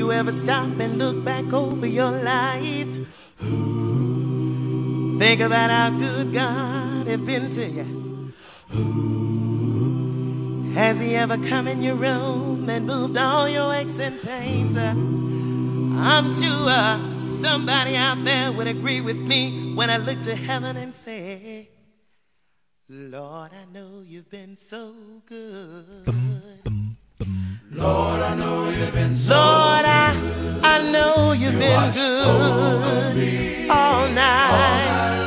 you ever stop and look back over your life? Think about how good God has been to you. Has He ever come in your room and moved all your aches and pains? Uh, I'm sure somebody out there would agree with me when I look to heaven and say, Lord, I know you've been so good. Lord, I know you've been so Lord, been good all night.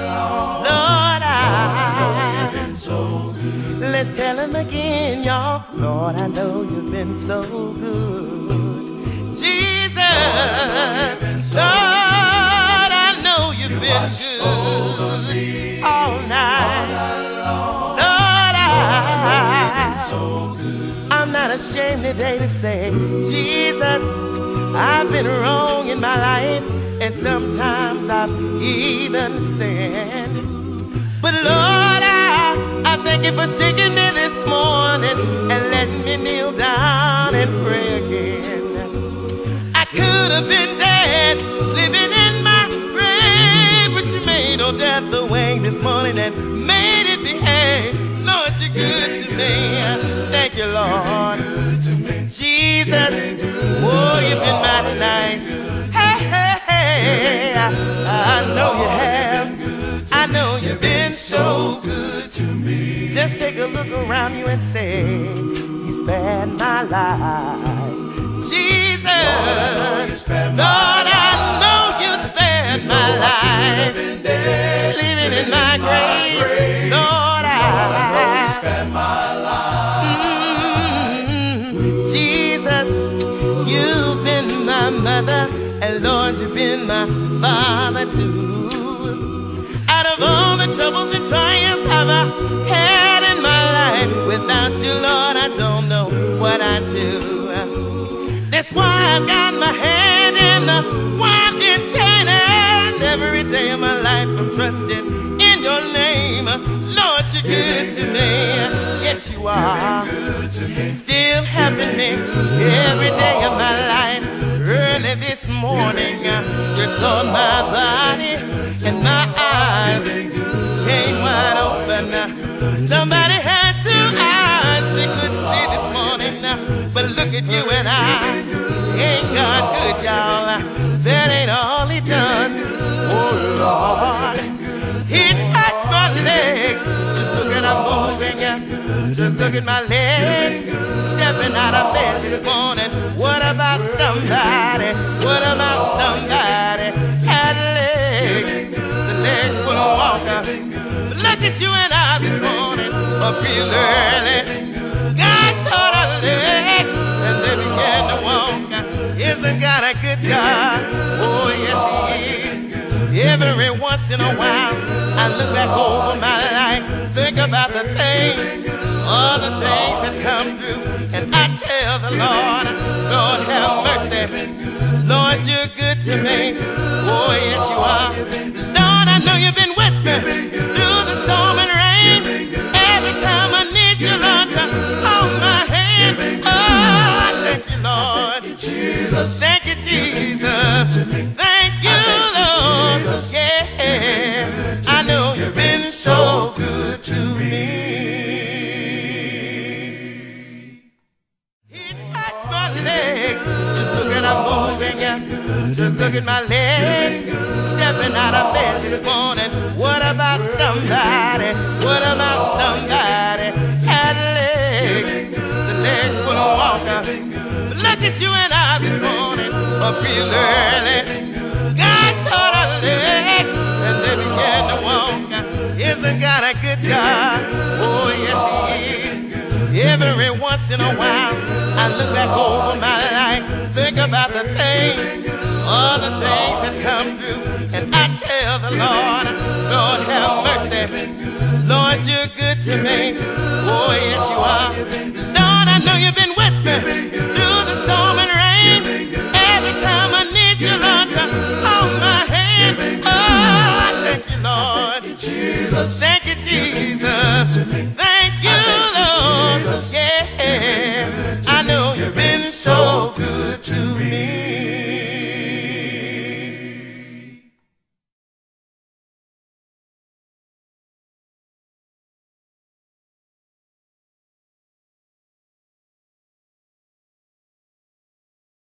Lord, I, been so good. let's tell him again, y'all. Lord, I know you've been so good. Jesus, Lord, I know you've been good all night. Lord, I. I'm not ashamed today to say, Jesus, I've been wrong in my life, and sometimes I've even sinned. But Lord, I, I thank you for shaking me this morning and letting me kneel down and pray again. I could have been dead, living in my grave, but you made old death away this morning and made it behave. Lord, you're good to me. Thank you, Lord. Jesus, oh, you've been mighty nice. Hey, hey, hey, I, I know you have. I know you've been so good to me. Just take a look around you and say, He spared my life. Jesus, Lord, and Lord, you've been my father too. Out of all the troubles and triumphs I've had in my life, without you, Lord, I don't know what I'd do. That's why I've got my hand in the walking chain, and every day of my life I'm trusting in your name. Lord, you're good to me. Yes, you are. Still me every day of my life. This morning, you taught my body and my eyes came wide open. Somebody had two eyes they couldn't see this morning, but look at you and I. Ain't God good, y'all? That ain't all He done. Oh Lord, He touched my legs. Just look at I'm moving. Just look at my legs. Stepping out of bed this morning. About somebody? What about somebody? Had legs. The legs wouldn't walk. Look at you and I this morning. Up real early. God taught our legs and they began to walk. Isn't God a good God? Oh, yes, He is. Every once in a while, I look back over my life, think about the things, all the things that come through, and I tell the Lord, Lord, you're good to me. Oh, yes, you are. Lord, I know you've been with me through the storm and rain. Every time I need you, Lord, to hold my hand. Oh, thank you, Lord. Jesus. Thank you, Jesus. Thank you, I'm. Just look at my legs. Stepping out of bed this morning. What about somebody? What about somebody? Had legs. The legs wouldn't walk. Look at you and I this morning. Up real early. God taught our legs. And they began to walk. Isn't God a good God? Oh, yes, He is. Every once in a while, I look back over my life, think about the things, all the things that come through, and I tell the Lord, Lord, have mercy. Lord, you're good to me. Oh, yes, you are. Lord, I know you've been with